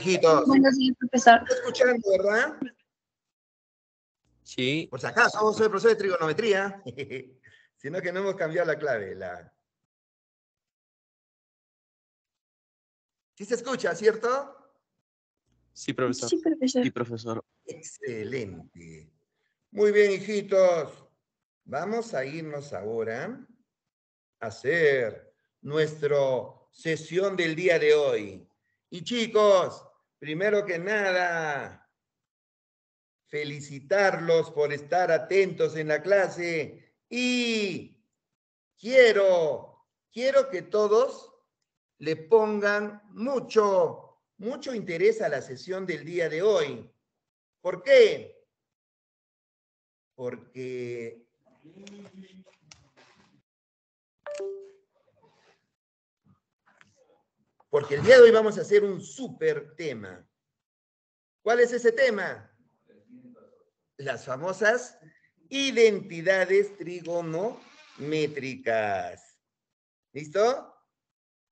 hijitos? Buenos días, profesor. ¿Está escuchando, verdad? Sí, Por si acaso, soy el profesor de trigonometría. Sino que no hemos cambiado la clave. La... Sí se escucha, ¿cierto? sí, profesor. Sí, profesor. Sí, profesor. Excelente. Muy bien, hijitos. Vamos a irnos ahora a hacer nuestra sesión del día de hoy. Y chicos, primero que nada, felicitarlos por estar atentos en la clase y quiero, quiero que todos le pongan mucho, mucho interés a la sesión del día de hoy. ¿Por qué? Porque porque el día de hoy vamos a hacer un súper tema. ¿Cuál es ese tema? Las famosas identidades trigonométricas. ¿Listo?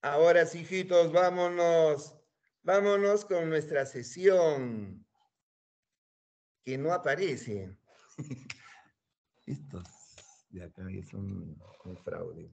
Ahora sí, hijitos, vámonos. Vámonos con nuestra sesión que no aparece. Estos de acá son un fraude.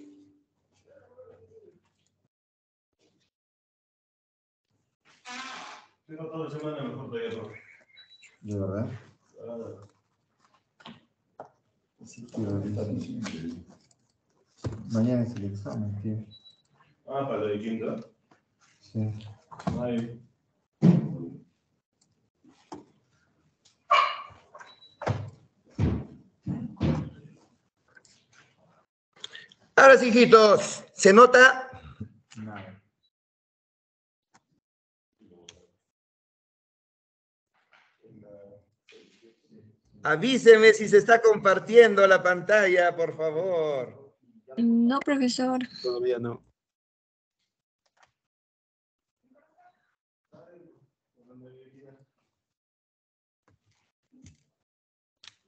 Tengo toda la semana mejor todavía, profe. ¿De verdad? Ah, Sí, quiero Mañana es el examen, tío. Ah, para la de quinta. Sí. Ay. Ahora sí, hijitos, ¿se nota? Nada. Avíseme si se está compartiendo la pantalla, por favor. No, profesor. Todavía no.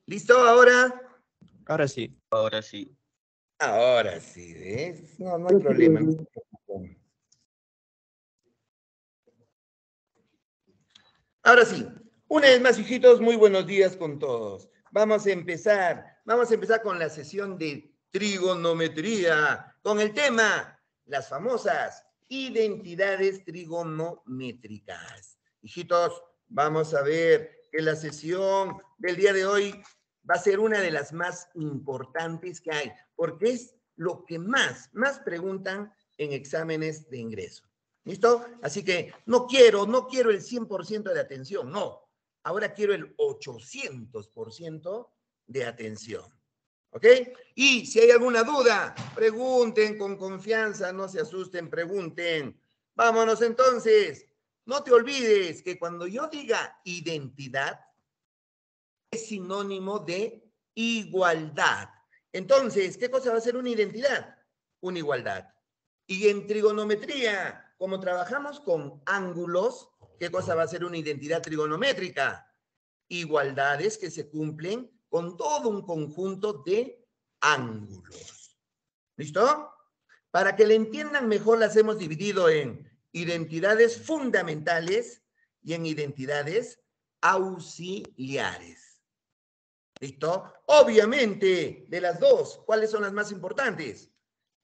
¿Listo ahora? Ahora sí. Ahora sí. Ahora sí, ¿ves? No, no hay problema. Ahora sí, una vez más, hijitos, muy buenos días con todos. Vamos a empezar, vamos a empezar con la sesión de trigonometría, con el tema, las famosas identidades trigonométricas. Hijitos, vamos a ver que la sesión del día de hoy va a ser una de las más importantes que hay, porque es lo que más, más preguntan en exámenes de ingreso. ¿Listo? Así que no quiero, no quiero el 100% de atención, no. Ahora quiero el 800% de atención. ¿Ok? Y si hay alguna duda, pregunten con confianza, no se asusten, pregunten. Vámonos entonces. No te olvides que cuando yo diga identidad, es sinónimo de igualdad. Entonces, ¿qué cosa va a ser una identidad? Una igualdad. Y en trigonometría, como trabajamos con ángulos, ¿qué cosa va a ser una identidad trigonométrica? Igualdades que se cumplen con todo un conjunto de ángulos. ¿Listo? Para que le entiendan mejor, las hemos dividido en identidades fundamentales y en identidades auxiliares. ¿Listo? Obviamente, de las dos, ¿cuáles son las más importantes?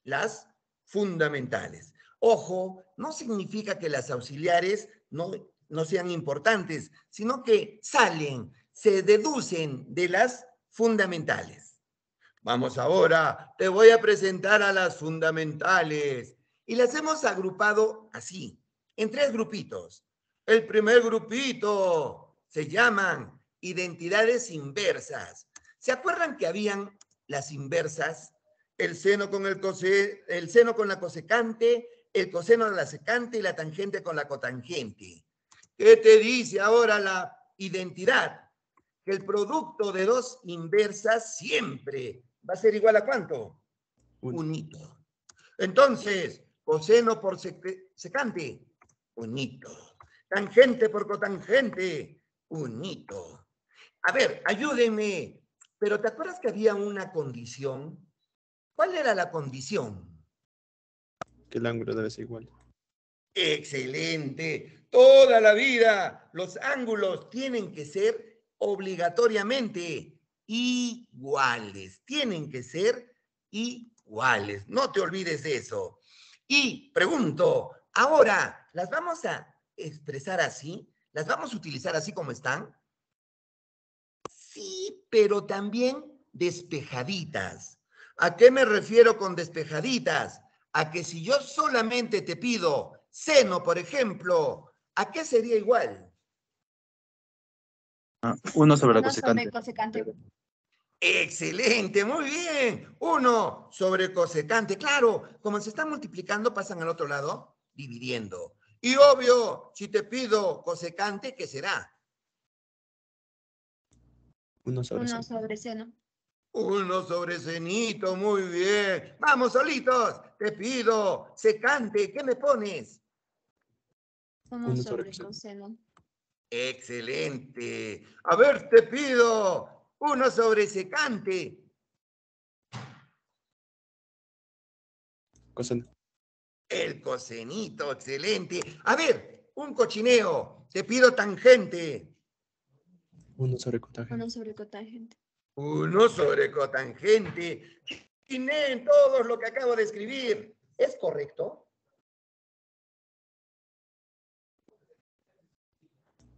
Las fundamentales. Ojo, no significa que las auxiliares no, no sean importantes, sino que salen, se deducen de las fundamentales. Vamos ahora, te voy a presentar a las fundamentales. Y las hemos agrupado así, en tres grupitos. El primer grupito se llaman identidades inversas. ¿Se acuerdan que habían las inversas? El seno con el cose, el seno con la cosecante, el coseno de la secante y la tangente con la cotangente. ¿Qué te dice ahora la identidad? Que el producto de dos inversas siempre va a ser igual a cuánto? Unito. Entonces, coseno por sec- secante, unito. Tangente por cotangente, unito. A ver, ayúdenme. Pero ¿te acuerdas que había una condición? ¿Cuál era la condición? Que el ángulo debe ser igual. Excelente. Toda la vida los ángulos tienen que ser obligatoriamente iguales. Tienen que ser iguales. No te olvides de eso. Y pregunto, ahora, ¿las vamos a expresar así? ¿Las vamos a utilizar así como están? Sí, pero también despejaditas. ¿A qué me refiero con despejaditas? A que si yo solamente te pido seno, por ejemplo, ¿a qué sería igual? Ah, Uno sobre Uno sobre cosecante. Excelente, muy bien. Uno sobre cosecante. Claro, como se están multiplicando, pasan al otro lado, dividiendo. Y obvio, si te pido cosecante, ¿qué será? Uno sobre Uno cero. sobre seno. Uno sobre cenito, muy bien. Vamos, solitos, te pido secante, ¿qué me pones? Uno Uno sobre coseno. Excelente. A ver, te pido uno sobre secante. Coseno. El cosenito, excelente. A ver, un cochineo. Te pido tangente. Uno sobre cotangente. Uno sobre cotangente. Uno sobre cotangente. Imaginé todo lo que acabo de escribir. ¿Es correcto?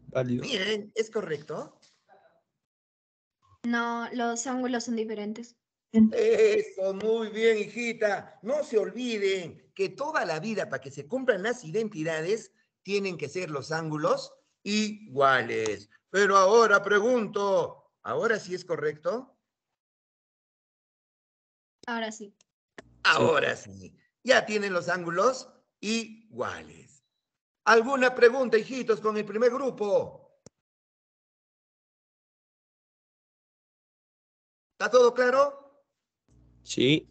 Válido. Miren, ¿es correcto? No, los ángulos son diferentes. Eso, muy bien, hijita. No se olviden que toda la vida, para que se cumplan las identidades, tienen que ser los ángulos iguales. Pero ahora pregunto, ¿ahora sí es correcto? Ahora sí. Ahora sí. Ya tienen los ángulos iguales. ¿Alguna pregunta, hijitos, con el primer grupo? ¿Está todo claro? Sí.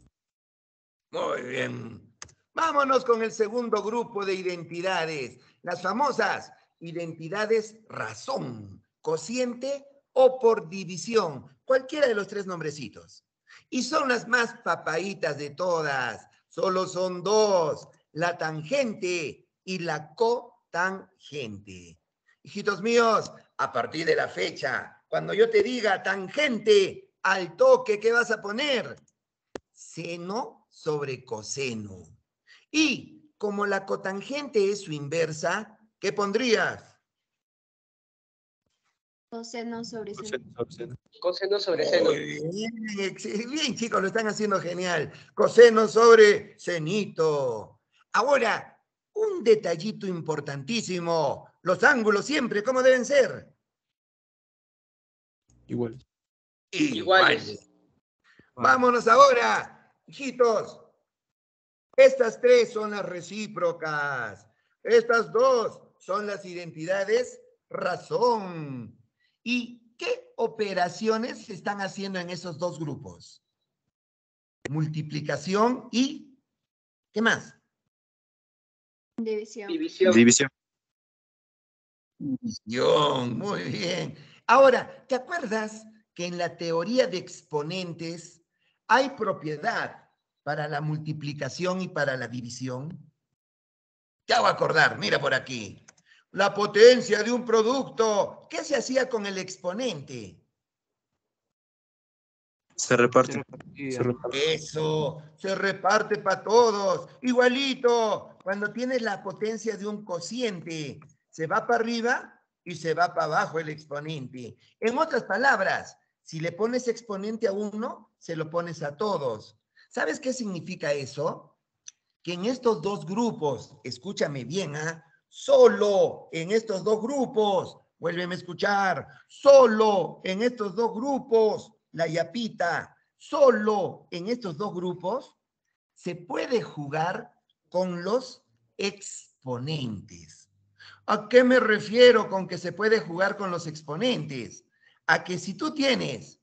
Muy bien. Vámonos con el segundo grupo de identidades, las famosas identidades razón, cociente o por división, cualquiera de los tres nombrecitos. Y son las más papaitas de todas, solo son dos, la tangente y la cotangente. Hijitos míos, a partir de la fecha, cuando yo te diga tangente, al toque, ¿qué vas a poner? seno sobre coseno. Y como la cotangente es su inversa, ¿qué pondrías? Coseno sobre seno. Coseno sobre seno. Coseno sobre seno. Muy bien, chicos, lo están haciendo genial. Coseno sobre senito. Ahora, un detallito importantísimo. Los ángulos siempre, ¿cómo deben ser? Igual. Iguales. Vámonos ahora, hijitos. Estas tres son las recíprocas. Estas dos son las identidades razón. ¿Y qué operaciones se están haciendo en esos dos grupos? Multiplicación y ¿qué más? División. División. División. División, muy bien. Ahora, ¿te acuerdas que en la teoría de exponentes hay propiedad para la multiplicación y para la división? Te hago acordar, mira por aquí. La potencia de un producto, ¿qué se hacía con el exponente? Se reparte. Se reparte. Eso, se reparte para todos. Igualito, cuando tienes la potencia de un cociente, se va para arriba y se va para abajo el exponente. En otras palabras, si le pones exponente a uno, se lo pones a todos. ¿Sabes qué significa eso? Que en estos dos grupos, escúchame bien, ¿ah? Solo en estos dos grupos, vuélveme a escuchar, solo en estos dos grupos, la yapita, solo en estos dos grupos se puede jugar con los exponentes. ¿A qué me refiero con que se puede jugar con los exponentes? A que si tú tienes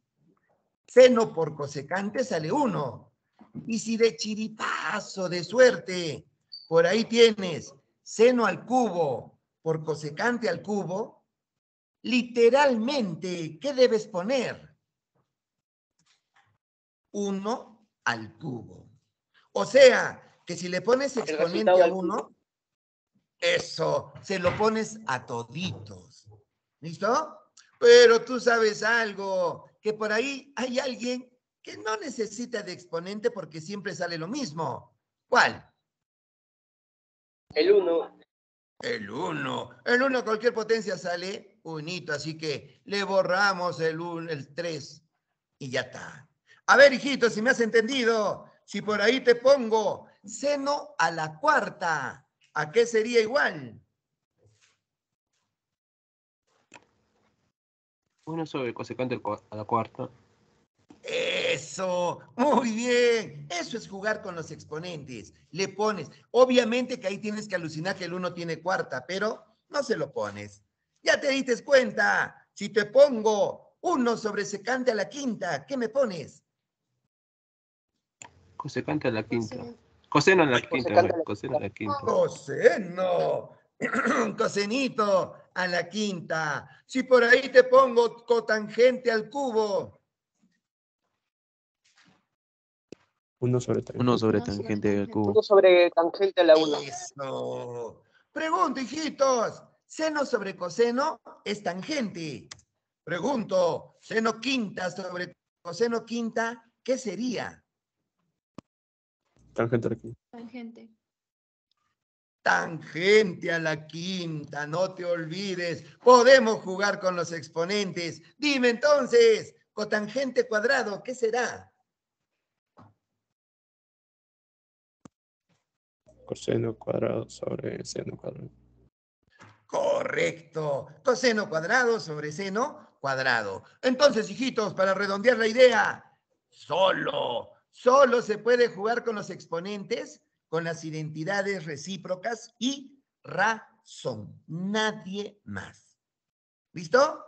seno por cosecante sale 1. Y si de chiripazo, de suerte, por ahí tienes seno al cubo por cosecante al cubo, literalmente, ¿qué debes poner? 1 al cubo. O sea, que si le pones exponente a al cubo. 1, eso, se lo pones a toditos. ¿Listo? Pero tú sabes algo, que por ahí hay alguien que no necesita de exponente porque siempre sale lo mismo. ¿Cuál? El 1. El 1. El 1 cualquier potencia sale unito, así que le borramos el 1, el 3 y ya está. A ver, hijito, si me has entendido, si por ahí te pongo seno a la cuarta, ¿a qué sería igual? Uno sobre cosecante al cua- a la cuarta. Eso, muy bien. Eso es jugar con los exponentes. Le pones, obviamente que ahí tienes que alucinar que el 1 tiene cuarta, pero no se lo pones. Ya te diste cuenta. Si te pongo 1 sobre secante a la quinta, ¿qué me pones? Cosecante a la quinta. Coseno. A la quinta. Coseno a la quinta. Coseno. Cosenito a la quinta. Si por ahí te pongo cotangente al cubo, Uno sobre tres. Uno sobre Uno sobre tangente del tangente. cubo. 1 sobre tangente a la 1. Eso. Pregunto, hijitos. Seno sobre coseno es tangente. Pregunto, seno quinta sobre coseno quinta, ¿qué sería? Tangente aquí. Tangente. Tangente a la quinta, no te olvides. Podemos jugar con los exponentes. Dime entonces, cotangente cuadrado, ¿qué será? Coseno cuadrado sobre seno cuadrado. Correcto. Coseno cuadrado sobre seno cuadrado. Entonces, hijitos, para redondear la idea, solo, solo se puede jugar con los exponentes, con las identidades recíprocas y razón. Nadie más. ¿Listo?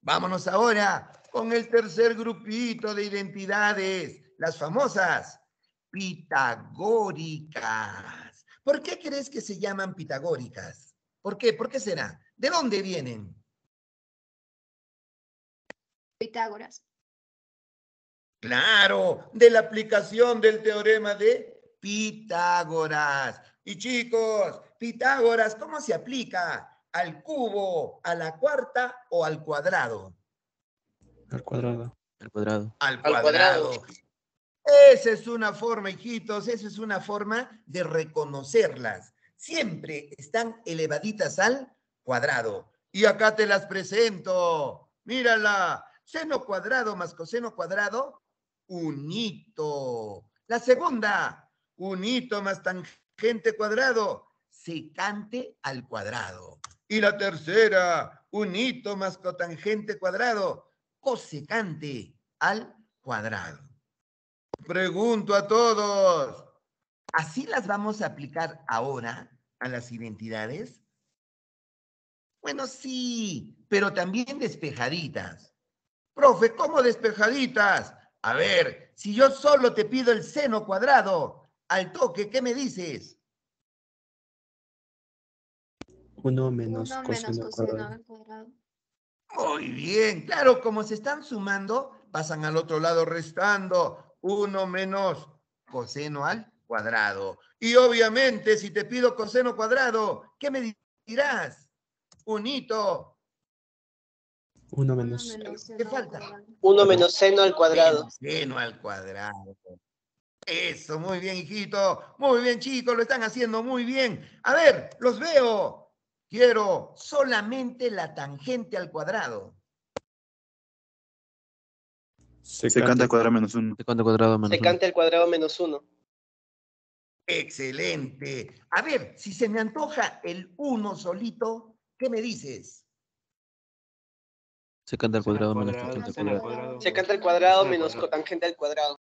Vámonos ahora con el tercer grupito de identidades, las famosas pitagóricas. ¿Por qué crees que se llaman pitagóricas? ¿Por qué? ¿Por qué será? ¿De dónde vienen? Pitágoras. Claro, de la aplicación del teorema de Pitágoras. Y chicos, Pitágoras, ¿cómo se aplica? ¿Al cubo, a la cuarta o al cuadrado? Al cuadrado. Al cuadrado. Al Al cuadrado. Esa es una forma, hijitos, esa es una forma de reconocerlas. Siempre están elevaditas al cuadrado. Y acá te las presento. Mírala. Seno cuadrado más coseno cuadrado, unito. La segunda, unito más tangente cuadrado, secante al cuadrado. Y la tercera, unito más cotangente cuadrado, cosecante al cuadrado. Pregunto a todos, ¿así las vamos a aplicar ahora a las identidades? Bueno, sí, pero también despejaditas. Profe, ¿cómo despejaditas? A ver, si yo solo te pido el seno cuadrado, al toque, ¿qué me dices? Uno menos Uno menos coseno coseno cuadrado. al cuadrado. Muy bien, claro, como se están sumando, pasan al otro lado restando. Uno menos coseno al cuadrado. Y obviamente, si te pido coseno cuadrado, ¿qué me dirás? Unito. Uno Uno menos. menos ¿Qué falta? cuadrado. 1 menos seno al cuadrado. Seno al cuadrado. Eso, muy bien, hijito. Muy bien, chicos, lo están haciendo muy bien. A ver, los veo. Quiero solamente la tangente al cuadrado. Secante al cuadrado menos uno. Secante al cuadrado menos uno. Secante al cuadrado menos 1. Excelente. A ver, si se me antoja el uno solito, ¿qué me dices? Secante al cuadrado menos Cuadrado, al seno al cuadrado. menos cotangente al cuadrado.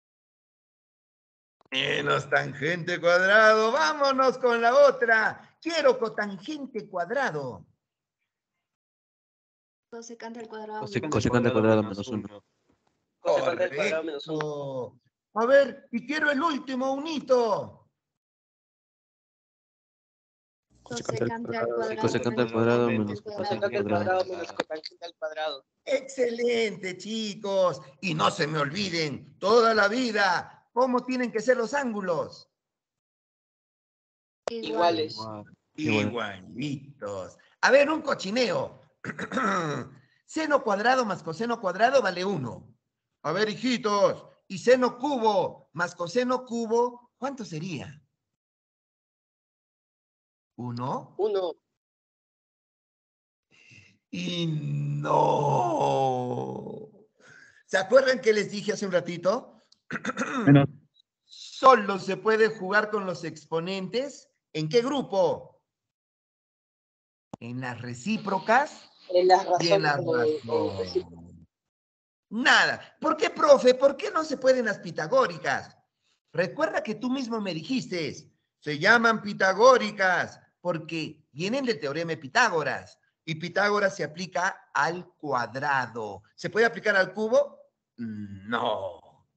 Menos tangente cuadrado. Vámonos con la otra. Quiero cotangente cuadrado. Cosecante al cuadrado. Cosecante al cuadrado menos menos uno. Cosecante al cuadrado menos uno. Correcto. A ver, y quiero el último, un hito. Cosecante al cuadrado. Cosecante al cuadrado cotangente menos Cosecante al cuadrado. menos cotangente al cuadrado. Excelente, chicos. Y no se me olviden, toda la vida, cómo tienen que ser los ángulos. Iguales. Igual. Igual. Igualitos. A ver, un cochineo. Seno cuadrado más coseno cuadrado vale uno. A ver, hijitos. Y seno cubo más coseno cubo, ¿cuánto sería? ¿Uno? Uno. Y no. ¿Se acuerdan que les dije hace un ratito? Menos. Solo se puede jugar con los exponentes. ¿En qué grupo? En las recíprocas En las y en razones. las razones. Nada. ¿Por qué, profe? ¿Por qué no se pueden las pitagóricas? Recuerda que tú mismo me dijiste, se llaman pitagóricas porque vienen del teorema de Pitágoras y Pitágoras se aplica al cuadrado. ¿Se puede aplicar al cubo? No.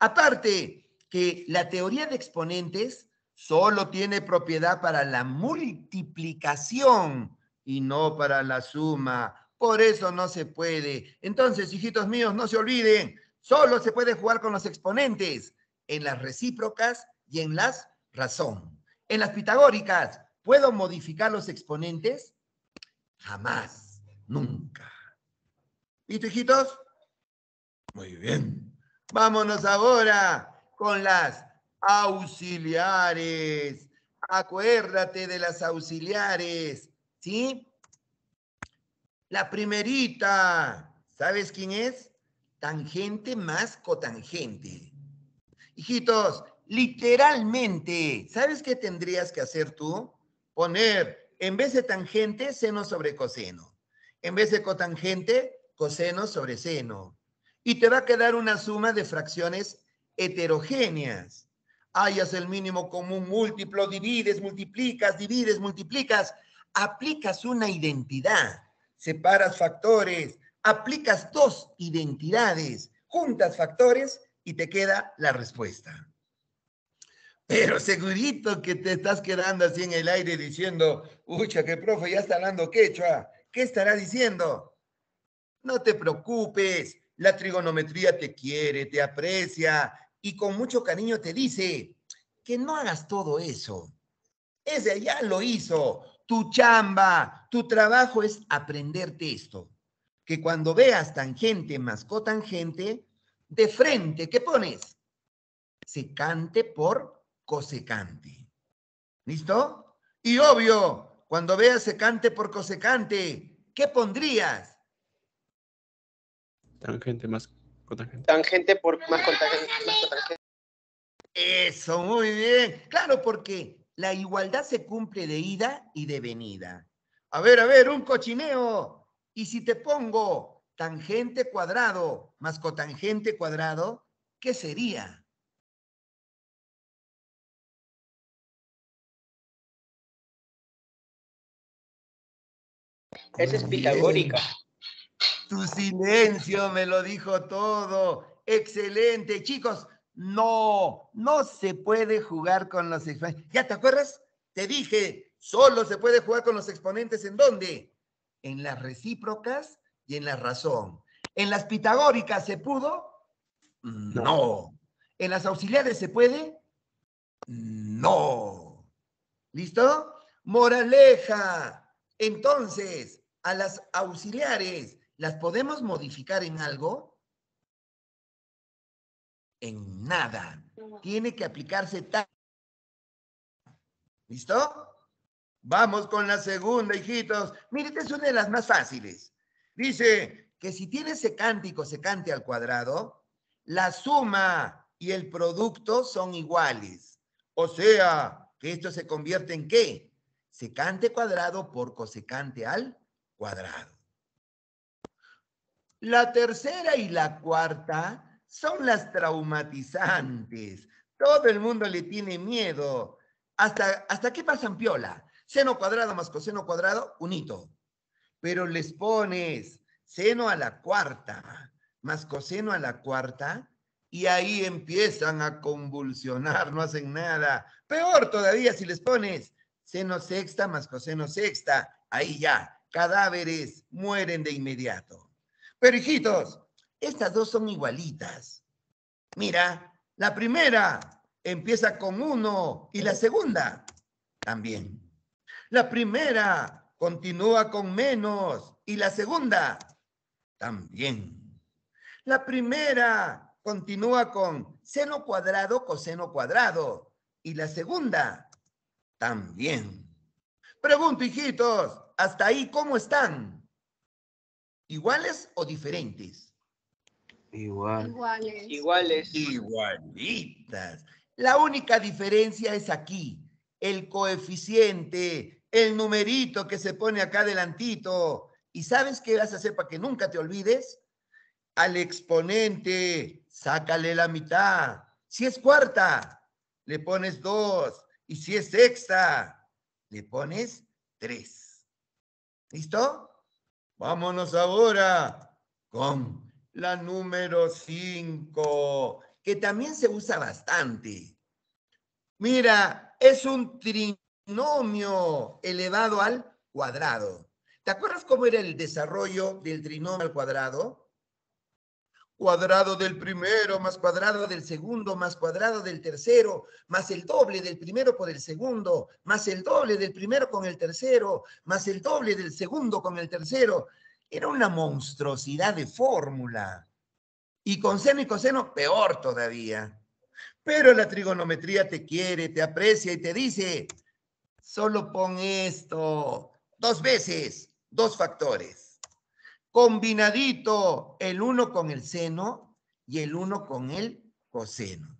Aparte que la teoría de exponentes solo tiene propiedad para la multiplicación y no para la suma. Por eso no se puede. Entonces, hijitos míos, no se olviden, solo se puede jugar con los exponentes en las recíprocas y en las razón. En las pitagóricas, ¿puedo modificar los exponentes? Jamás, nunca. ¿Listo, hijitos? Muy bien. Vámonos ahora con las auxiliares. Acuérdate de las auxiliares, ¿sí? La primerita, ¿sabes quién es? Tangente más cotangente. Hijitos, literalmente, ¿sabes qué tendrías que hacer tú? Poner, en vez de tangente, seno sobre coseno. En vez de cotangente, coseno sobre seno. Y te va a quedar una suma de fracciones heterogéneas. Hayas el mínimo común múltiplo, divides, multiplicas, divides, multiplicas. Aplicas una identidad, separas factores, aplicas dos identidades, juntas factores y te queda la respuesta. Pero segurito que te estás quedando así en el aire diciendo, ucha, que profe ya está hablando quechua. ¿Qué estará diciendo? No te preocupes, la trigonometría te quiere, te aprecia y con mucho cariño te dice que no hagas todo eso. Ese ya lo hizo. Tu chamba, tu trabajo es aprenderte esto. Que cuando veas tangente más cotangente, de frente, ¿qué pones? Secante por cosecante. ¿Listo? Y obvio, cuando veas secante por cosecante, ¿qué pondrías? Tangente más cotangente. Tangente por más cotangente. Más cotangente. Eso, muy bien. Claro, porque la igualdad se cumple de ida y de venida. A ver, a ver, un cochineo. Y si te pongo tangente cuadrado más cotangente cuadrado, ¿qué sería? Esa es pitagórica. Tu silencio me lo dijo todo. Excelente. Chicos, no, no se puede jugar con los exponentes. ¿Ya te acuerdas? Te dije, solo se puede jugar con los exponentes en dónde? En las recíprocas y en la razón. ¿En las pitagóricas se pudo? No. ¿En las auxiliares se puede? No. ¿Listo? Moraleja. Entonces, a las auxiliares, ¿las podemos modificar en algo? En nada. Tiene que aplicarse tal. ¿Listo? Vamos con la segunda, hijitos. Miren, esta es una de las más fáciles. Dice que si tienes secante y cosecante al cuadrado, la suma y el producto son iguales. O sea, que esto se convierte en qué? Secante cuadrado por cosecante al cuadrado. La tercera y la cuarta son las traumatizantes, Todo el mundo le tiene miedo. ¿Hasta, hasta qué pasan piola? Seno cuadrado más coseno cuadrado, unito. Pero les pones seno a la cuarta más coseno a la cuarta y ahí empiezan a convulsionar, no hacen nada. Peor todavía si les pones seno sexta más coseno sexta, ahí ya, cadáveres mueren de inmediato. Pero hijitos, estas dos son igualitas. Mira, la primera empieza con uno y la segunda también. La primera continúa con menos y la segunda también. La primera continúa con seno cuadrado, coseno cuadrado. Y la segunda también. Pregunto, hijitos, hasta ahí, ¿cómo están? ¿Iguales o diferentes? Igual. Iguales. Iguales. Igualitas. La única diferencia es aquí, el coeficiente, el numerito que se pone acá adelantito. ¿Y sabes qué vas a hacer para que nunca te olvides? Al exponente, sácale la mitad. Si es cuarta, le pones dos. Y si es sexta, le pones tres. ¿Listo? Vámonos ahora con la número 5, que también se usa bastante. Mira, es un trinomio elevado al cuadrado. ¿Te acuerdas cómo era el desarrollo del trinomio al cuadrado? Cuadrado del primero más cuadrado del segundo más cuadrado del tercero, más el doble del primero por el segundo, más el doble del primero con el tercero, más el doble del segundo con el tercero. Era una monstruosidad de fórmula. Y con seno y coseno, peor todavía. Pero la trigonometría te quiere, te aprecia y te dice, solo pon esto dos veces, dos factores. Combinadito el uno con el seno y el uno con el coseno.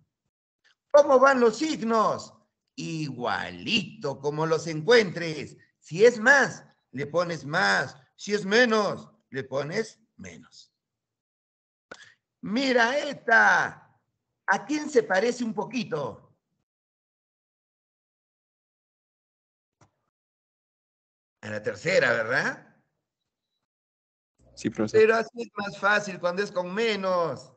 ¿Cómo van los signos? Igualito como los encuentres. Si es más, le pones más. Si es menos, le pones menos. Mira esta. ¿A quién se parece un poquito? A la tercera, ¿verdad? Sí, profesor. Pero así es más fácil cuando es con menos.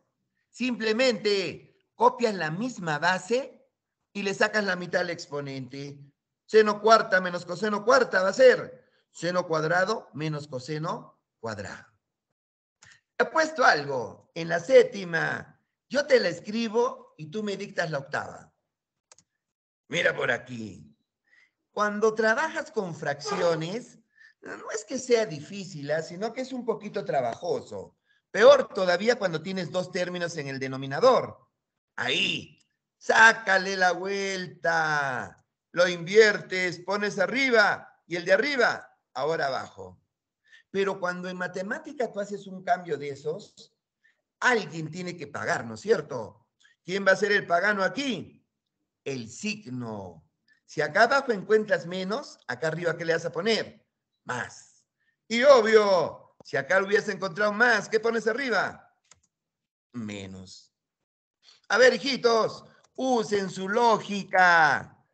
Simplemente copias la misma base y le sacas la mitad al exponente. Seno cuarta menos coseno cuarta va a ser seno cuadrado menos coseno cuadrado. He puesto algo en la séptima. Yo te la escribo y tú me dictas la octava. Mira por aquí. Cuando trabajas con fracciones, no es que sea difícil, ¿ah? sino que es un poquito trabajoso. Peor todavía cuando tienes dos términos en el denominador. Ahí, sácale la vuelta, lo inviertes, pones arriba y el de arriba, ahora abajo. Pero cuando en matemática tú haces un cambio de esos, alguien tiene que pagar, ¿no es cierto? ¿Quién va a ser el pagano aquí? El signo. Si acá abajo encuentras menos, acá arriba, ¿qué le vas a poner? Más. Y obvio, si acá hubiese encontrado más, ¿qué pones arriba? Menos. A ver, hijitos, usen su lógica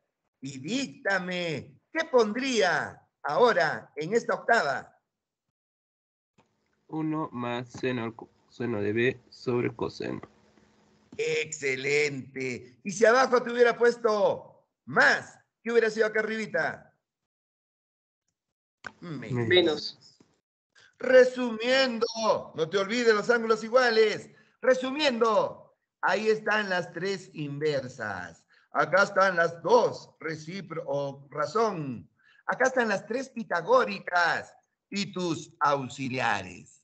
y díctame, ¿qué pondría ahora en esta octava? 1 más seno, seno de b sobre coseno. Excelente. Y si abajo te hubiera puesto más, ¿qué hubiera sido acá arribita? Menos. Menos. Resumiendo, no te olvides los ángulos iguales. Resumiendo, ahí están las tres inversas. Acá están las dos recipro o razón. Acá están las tres pitagóricas y tus auxiliares.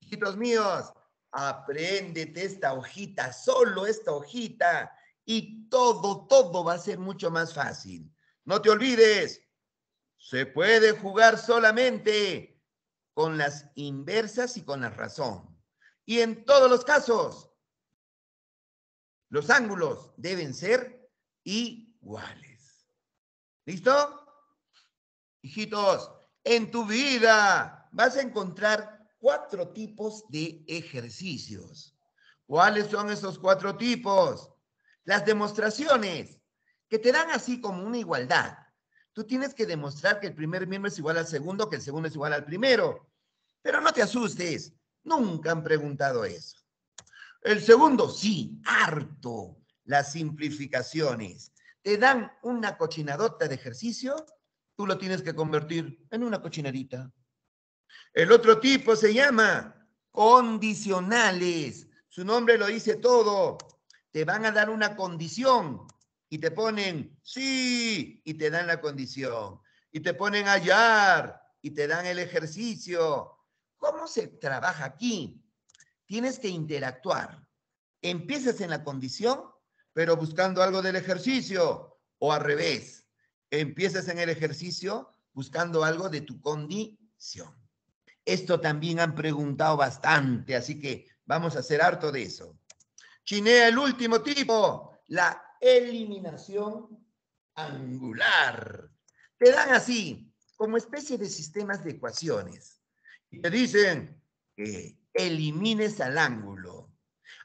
Hijitos míos, apréndete esta hojita, solo esta hojita, y todo, todo va a ser mucho más fácil. No te olvides, se puede jugar solamente con las inversas y con la razón. Y en todos los casos, los ángulos deben ser iguales. ¿Listo? Hijitos, en tu vida vas a encontrar cuatro tipos de ejercicios. ¿Cuáles son esos cuatro tipos? Las demostraciones que te dan así como una igualdad. Tú tienes que demostrar que el primer miembro es igual al segundo, que el segundo es igual al primero. Pero no te asustes, nunca han preguntado eso. El segundo, sí, harto. Las simplificaciones. Te dan una cochinadota de ejercicio, tú lo tienes que convertir en una cochinadita. El otro tipo se llama condicionales. Su nombre lo dice todo. Te van a dar una condición y te ponen sí y te dan la condición. Y te ponen hallar y te dan el ejercicio. ¿Cómo se trabaja aquí? Tienes que interactuar. Empiezas en la condición, pero buscando algo del ejercicio, o al revés. Empiezas en el ejercicio buscando algo de tu condición. Esto también han preguntado bastante, así que vamos a hacer harto de eso. Chinea el último tipo, la eliminación angular. Te dan así, como especie de sistemas de ecuaciones. Y te dicen que elimines al ángulo.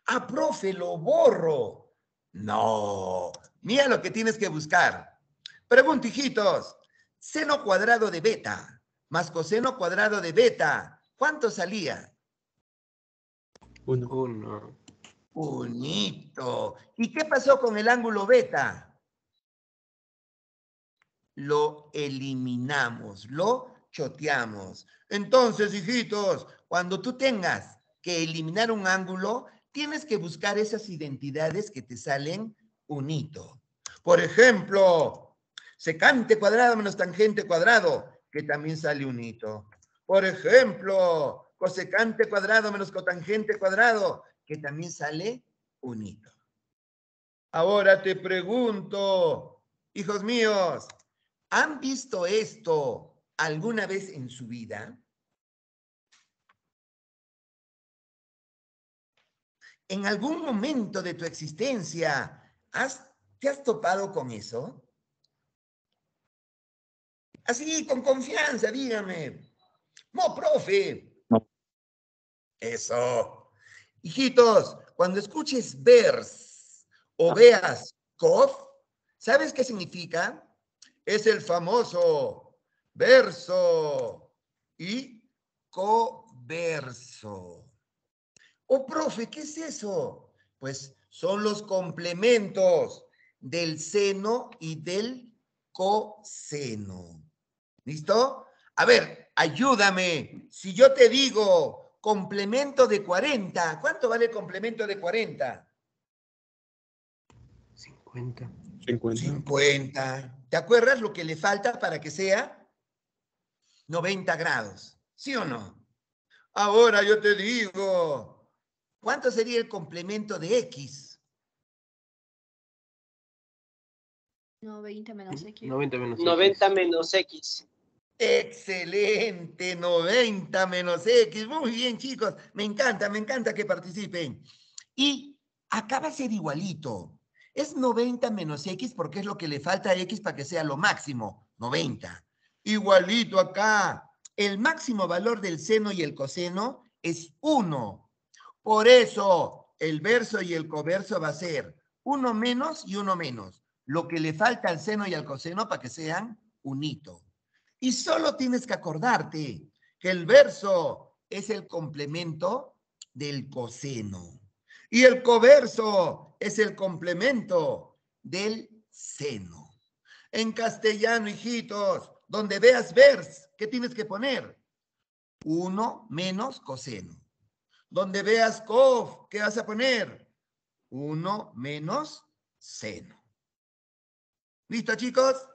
Ah, profe, lo borro. No, mira lo que tienes que buscar. Pregunta, hijitos. Seno cuadrado de beta más coseno cuadrado de beta. ¿Cuánto salía? Uno. Uno. Unito. ¿Y qué pasó con el ángulo beta? Lo eliminamos, lo choteamos. Entonces, hijitos, cuando tú tengas que eliminar un ángulo, tienes que buscar esas identidades que te salen unito. Por ejemplo, secante cuadrado menos tangente cuadrado que también sale un hito. Por ejemplo, cosecante cuadrado menos cotangente cuadrado, que también sale un hito. Ahora te pregunto, hijos míos, ¿han visto esto alguna vez en su vida? ¿En algún momento de tu existencia has, te has topado con eso? Así, con confianza, dígame. No, profe. No. Eso. Hijitos, cuando escuches vers o veas cof, ¿sabes qué significa? Es el famoso verso y coverso. Oh, profe, ¿qué es eso? Pues son los complementos del seno y del coseno. ¿Listo? A ver, ayúdame. Si yo te digo complemento de 40, ¿cuánto vale el complemento de 40? 50. 50. 50. ¿Te acuerdas lo que le falta para que sea 90 grados? ¿Sí o no? Ahora yo te digo, ¿cuánto sería el complemento de X? 90 menos X. 90 menos 90 menos X. Excelente, 90 menos X. Muy bien, chicos. Me encanta, me encanta que participen. Y acá va a ser igualito. Es 90 menos X porque es lo que le falta a X para que sea lo máximo, 90. Igualito acá. El máximo valor del seno y el coseno es 1. Por eso el verso y el coverso va a ser 1 menos y 1 menos. Lo que le falta al seno y al coseno para que sean unito. Y solo tienes que acordarte que el verso es el complemento del coseno. Y el coverso es el complemento del seno. En castellano, hijitos, donde veas vers, ¿qué tienes que poner? Uno menos coseno. Donde veas cof, ¿qué vas a poner? Uno menos seno. ¿Listo, chicos?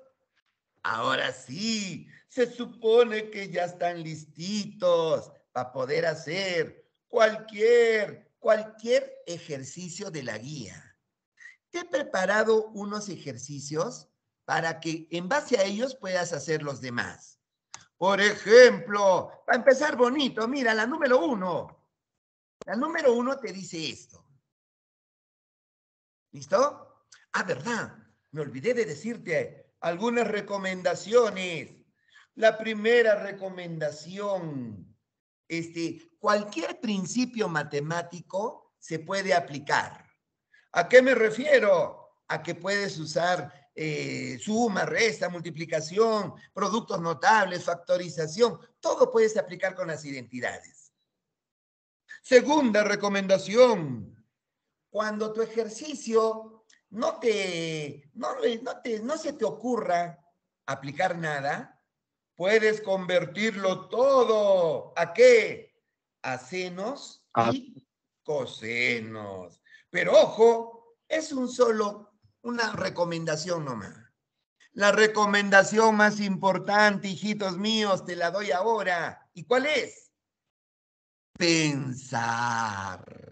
Ahora sí, se supone que ya están listitos para poder hacer cualquier, cualquier ejercicio de la guía. Te he preparado unos ejercicios para que en base a ellos puedas hacer los demás. Por ejemplo, para empezar bonito, mira, la número uno. La número uno te dice esto. ¿Listo? Ah, verdad. Me olvidé de decirte algunas recomendaciones. La primera recomendación, este, cualquier principio matemático se puede aplicar. ¿A qué me refiero? A que puedes usar eh, suma, resta, multiplicación, productos notables, factorización. Todo puedes aplicar con las identidades. Segunda recomendación. Cuando tu ejercicio no te, no, no te, no se te ocurra aplicar nada, puedes convertirlo todo. ¿A qué? A senos y cosenos. Pero ojo, es un solo, una recomendación nomás. La recomendación más importante, hijitos míos, te la doy ahora. ¿Y cuál es? Pensar.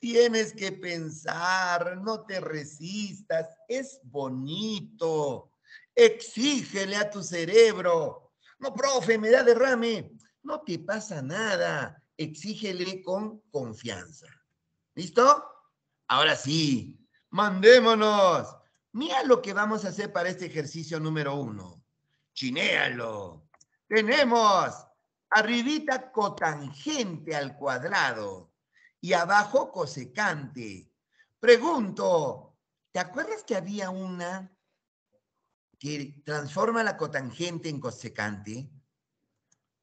Tienes que pensar, no te resistas, es bonito. Exígele a tu cerebro. No, profe, me da derrame. No te pasa nada. Exígele con confianza. ¿Listo? Ahora sí, mandémonos. Mira lo que vamos a hacer para este ejercicio número uno. Chinéalo. Tenemos arribita cotangente al cuadrado y abajo cosecante. Pregunto, ¿te acuerdas que había una que transforma la cotangente en cosecante?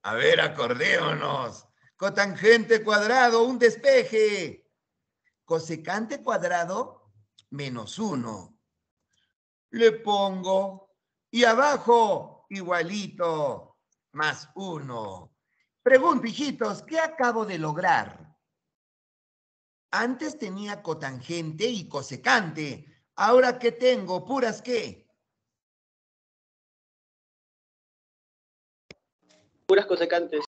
A ver, acordémonos. Cotangente cuadrado, un despeje cosecante cuadrado menos 1. Le pongo y abajo igualito más 1. Pregunto, hijitos, ¿qué acabo de lograr? Antes tenía cotangente y cosecante. Ahora, ¿qué tengo? ¿Puras qué? Puras cosecantes.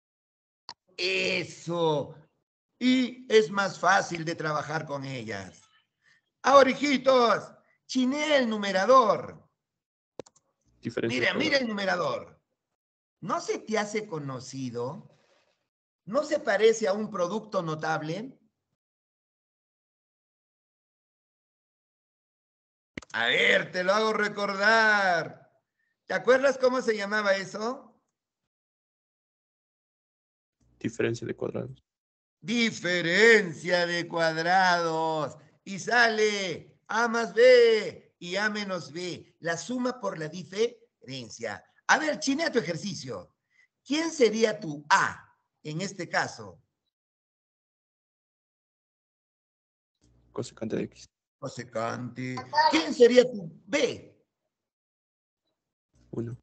Eso y es más fácil de trabajar con ellas. Ahora, hijitos, chiné el numerador. mira, mira el numerador. ¿No se te hace conocido? ¿No se parece a un producto notable? A ver, te lo hago recordar. ¿Te acuerdas cómo se llamaba eso? Diferencia de cuadrados diferencia de cuadrados y sale A más B y A menos B, la suma por la diferencia. A ver, chinea tu ejercicio. ¿Quién sería tu A en este caso? Cosecante de X. Cosecante. ¿Quién sería tu B? Uno.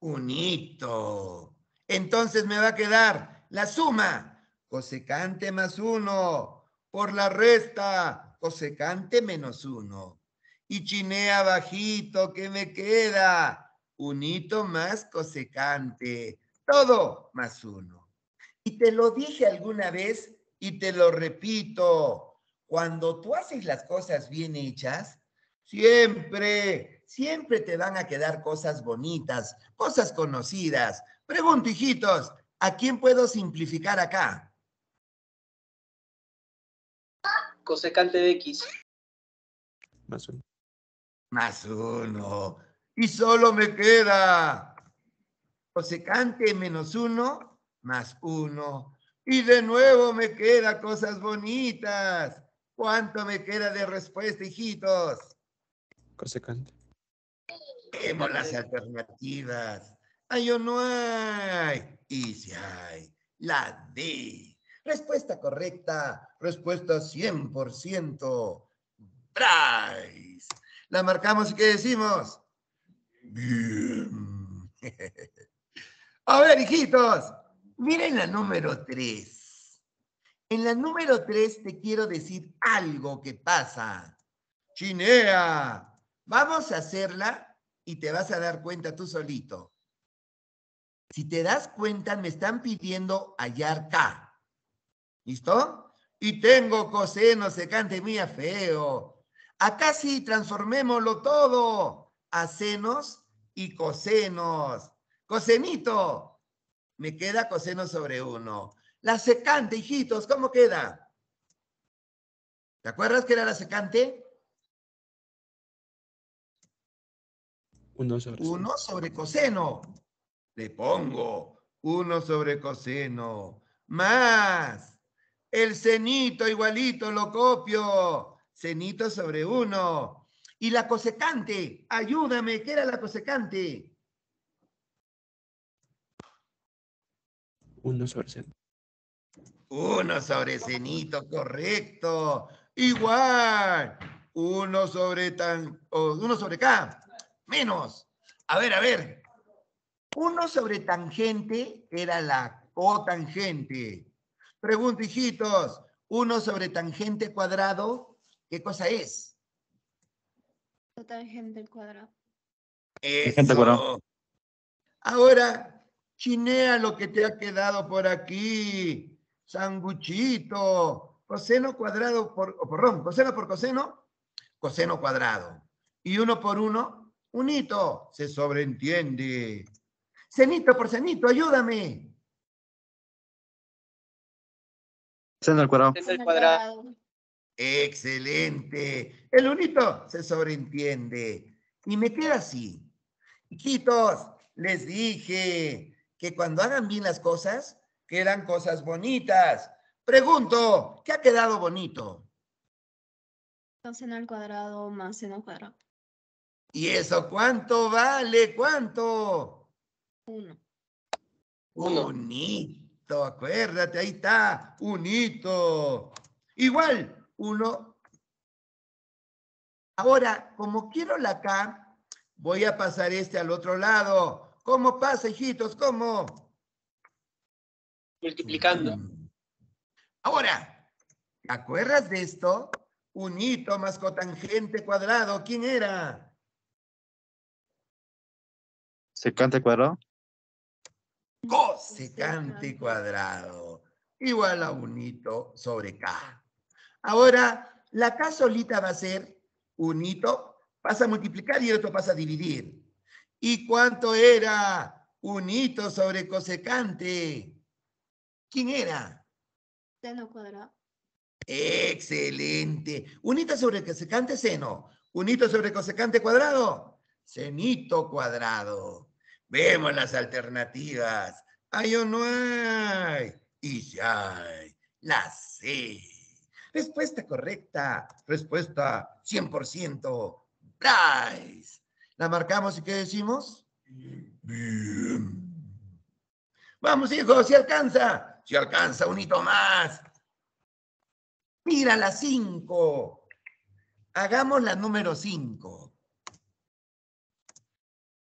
Unito. Entonces me va a quedar la suma cosecante más uno, por la resta, cosecante menos uno. Y chinea bajito, ¿qué me queda? Unito más cosecante, todo más uno. Y te lo dije alguna vez y te lo repito, cuando tú haces las cosas bien hechas, siempre, siempre te van a quedar cosas bonitas, cosas conocidas. Pregunto, hijitos, ¿a quién puedo simplificar acá? cosecante de X. Más uno. Más uno. Y solo me queda cosecante menos uno, más uno. Y de nuevo me queda cosas bonitas. ¿Cuánto me queda de respuesta, hijitos? Cosecante. Vemos las alternativas. Ay, o no hay. Y si hay. La D. Respuesta correcta, respuesta 100%. Bryce. La marcamos y ¿qué decimos? Bien. A ver, hijitos, miren la número 3. En la número 3 te quiero decir algo que pasa. Chinea, vamos a hacerla y te vas a dar cuenta tú solito. Si te das cuenta, me están pidiendo hallar K. ¿Listo? Y tengo coseno secante mía feo. Acá sí transformémoslo todo a senos y cosenos. Cosenito, me queda coseno sobre uno. La secante, hijitos, ¿cómo queda? ¿Te acuerdas que era la secante? Uno sobre, uno sobre coseno. Le pongo uno sobre coseno. Más el cenito igualito lo copio. Cenito sobre 1. Y la cosecante, ayúdame, ¿qué era la cosecante? 1 sobre seno. 1 sobre cenito, correcto. Igual. 1 sobre tan, o 1 sobre K. Menos. A ver, a ver. 1 sobre tangente era la cotangente. Pregunta, hijitos. 1 sobre tangente cuadrado, ¿qué cosa es? Tangente al cuadrado. Tangente cuadrado. Eso. Ahora, chinea lo que te ha quedado por aquí. Sanguchito. Coseno cuadrado por, o perdón, coseno por coseno, coseno cuadrado. Y uno por uno, unito. Se sobreentiende. Cenito por cenito, ayúdame. Seno al cuadrado. Seno al Al cuadrado. Excelente. El unito se sobreentiende. Y me queda así. Hijitos, les dije que cuando hagan bien las cosas, quedan cosas bonitas. Pregunto, ¿qué ha quedado bonito? Coseno al cuadrado más seno al cuadrado. ¿Y eso cuánto vale? ¿Cuánto? Uno. Uno. Unito, acuérdate, ahí está, unito. Igual, uno. Ahora, como quiero la K, voy a pasar este al otro lado. ¿Cómo pasa, hijitos? ¿Cómo? Multiplicando. Mm. Ahora, ¿te acuerdas de esto? Unito más cotangente cuadrado. ¿Quién era? Secante cuadrado. Cosecante cuadrado. Igual a unito sobre K. Ahora, la K solita va a ser unito, pasa a multiplicar y el otro pasa a dividir. ¿Y cuánto era unito sobre cosecante? ¿Quién era? Seno cuadrado. Excelente. Unito sobre cosecante, seno. Unito sobre cosecante cuadrado, senito cuadrado. Vemos las alternativas. ¿Hay o no hay? Y si hay, la C. Respuesta correcta. Respuesta 100%. Bryce. ¿La marcamos y qué decimos? Bien. Vamos, hijos, si alcanza. Si alcanza, un hito más. Mira la 5. Hagamos la número 5.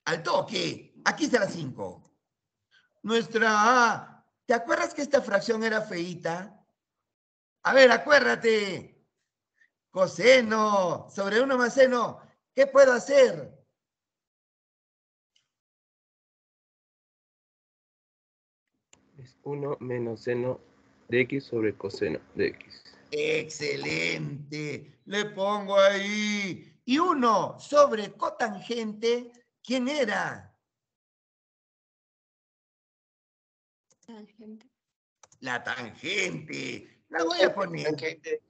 Al toque. Aquí está la 5. Nuestra. ¿Te acuerdas que esta fracción era feíta? A ver, acuérdate. Coseno sobre 1 más seno. ¿Qué puedo hacer? 1 menos seno de x sobre coseno de x. Excelente. Le pongo ahí. Y 1 sobre cotangente. ¿Quién era? Tangente. La tangente. La voy a poner. Tangente.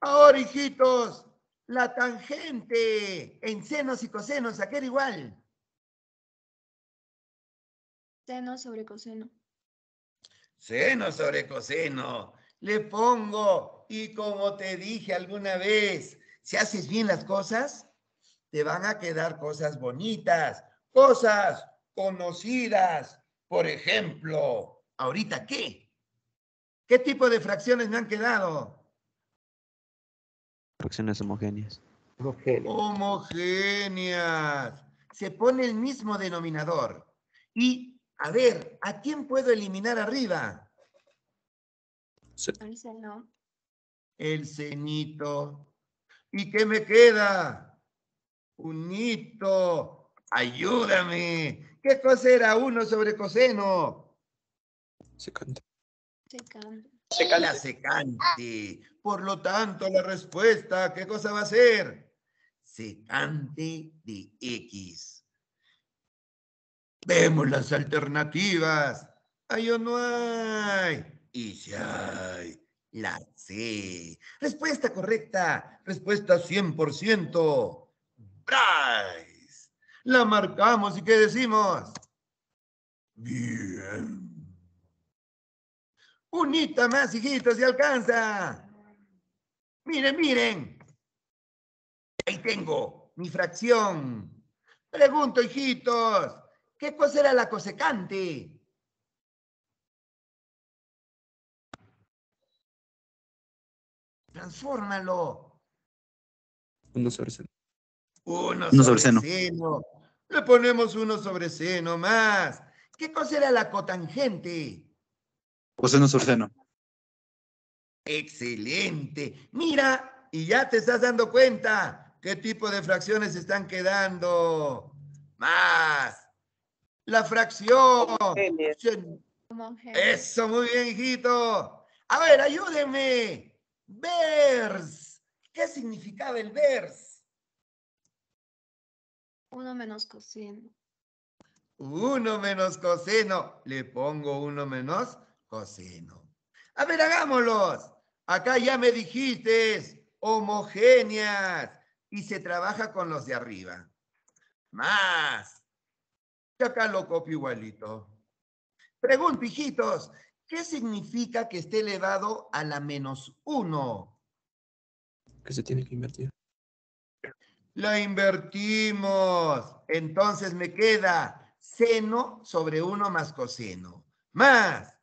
Ahora, hijitos, la tangente en senos y cosenos, ¿a qué era igual? Seno sobre coseno. Seno sobre coseno. Le pongo, y como te dije alguna vez, si haces bien las cosas, te van a quedar cosas bonitas, cosas conocidas. Por ejemplo, ¿ahorita qué? ¿Qué tipo de fracciones me han quedado? Fracciones homogéneas. Homogéneo. Homogéneas. Se pone el mismo denominador. Y, a ver, ¿a quién puedo eliminar arriba? Al seno. El cenito. ¿Y qué me queda? Unito. Ayúdame. ¿Qué cosa era uno sobre coseno? Secante. Secante. La secante. Por lo tanto, la respuesta, ¿qué cosa va a ser? Secante de X. Vemos las alternativas. ¿Hay o no hay? Y si hay, la C. Respuesta correcta. Respuesta 100%. Bryce. La marcamos y ¿qué decimos? Bien. Unita más, hijitos, si alcanza. Miren, miren. Ahí tengo mi fracción. Pregunto, hijitos, ¿qué cosa era la cosecante? Transfórmalo. 1 sobre seno. Uno, Uno sobre, sobre seno. seno. Le ponemos uno sobre seno más. ¿Qué cosa era la cotangente? Coseno sobre seno. Excelente. Mira, y ya te estás dando cuenta qué tipo de fracciones están quedando. Más. La fracción. Eso, muy bien, hijito. A ver, ayúdenme. Vers. ¿Qué significaba el vers? Uno menos coseno. Uno menos coseno. Le pongo uno menos coseno. A ver, hagámoslos. Acá ya me dijiste homogéneas y se trabaja con los de arriba. Más. Y acá lo copio igualito. Pregunto, hijitos, ¿qué significa que esté elevado a la menos uno? Que se tiene que invertir. La invertimos. Entonces me queda seno sobre 1 más coseno. Más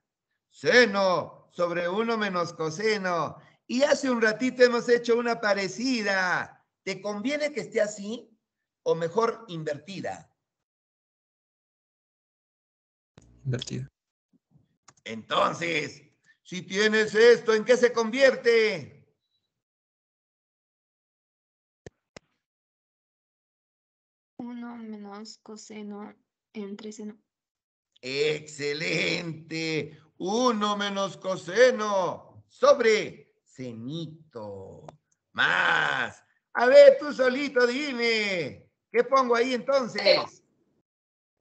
seno sobre 1 menos coseno. Y hace un ratito hemos hecho una parecida. ¿Te conviene que esté así o mejor invertida? Entonces, si tienes esto, ¿en qué se convierte? Uno menos coseno entre seno. Excelente. Uno menos coseno sobre cenito. Más. A ver, tú solito dime. ¿Qué pongo ahí entonces?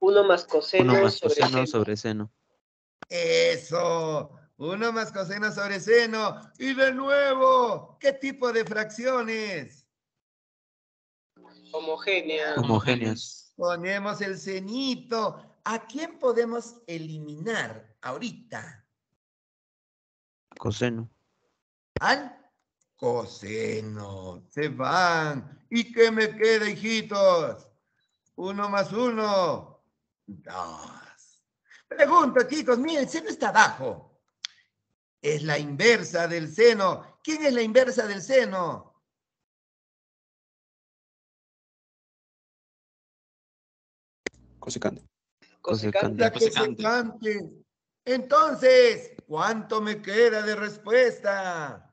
Uno más coseno, Uno más sobre coseno seno. sobre seno. Eso. Uno más coseno sobre seno. Y de nuevo, ¿qué tipo de fracciones? Homogénea. Homogéneas. Ponemos el cenito. ¿A quién podemos eliminar ahorita? Coseno. al coseno. Se van. ¿Y qué me queda, hijitos? Uno más uno. Dos. Pregunto, chicos, miren, el seno está abajo. Es la inversa del seno. ¿Quién es la inversa del seno? Cosecante. Cosecante. La cosecante. Entonces, ¿cuánto me queda de respuesta?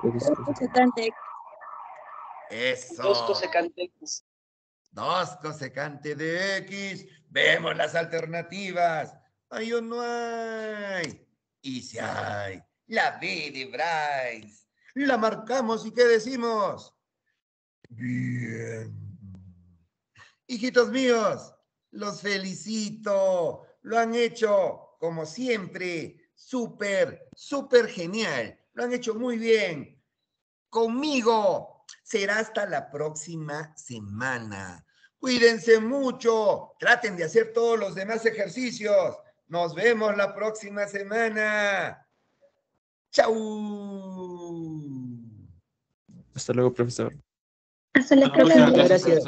Cosecante. Eso. Dos cosecante X. Dos cosecante de X. Vemos las alternativas. Hay o no hay. Y si hay. La B de Bryce. La marcamos y ¿qué decimos? Bien. Hijitos míos, los felicito. Lo han hecho, como siempre, súper, súper genial. Lo han hecho muy bien. Conmigo. Será hasta la próxima semana. Cuídense mucho. Traten de hacer todos los demás ejercicios. Nos vemos la próxima semana. Chau. Hasta luego, profesor. Hasta la próxima. Gracias.